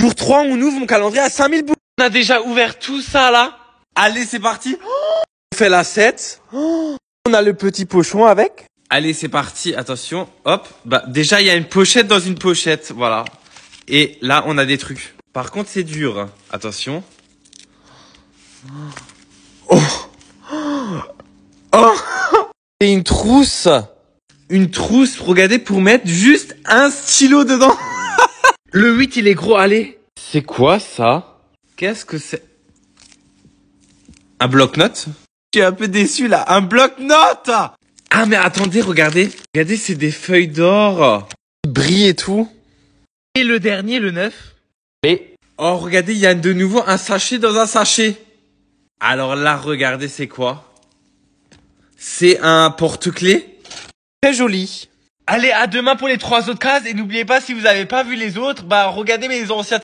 Jour 3, on ouvre mon calendrier à 5000 boules. On a déjà ouvert tout ça là. Allez, c'est parti. On fait la 7. On a le petit pochon avec. Allez, c'est parti. Attention. Hop. Bah, déjà, il y a une pochette dans une pochette. Voilà. Et là, on a des trucs. Par contre, c'est dur. Attention. Et une trousse. Une trousse, regardez, pour mettre juste un stylo dedans. Le 8, il est gros. Allez. C'est quoi ça? Qu'est-ce que c'est? Un bloc-notes? Je suis un peu déçu là. Un bloc-notes Ah, mais attendez, regardez. Regardez, c'est des feuilles d'or. Il brille et tout. Et le dernier, le 9 Et Oh, regardez, il y a de nouveau un sachet dans un sachet. Alors là, regardez, c'est quoi? C'est un porte-clés. très joli. Allez, à demain pour les trois autres cases. Et n'oubliez pas, si vous n'avez pas vu les autres, bah regardez mes anciens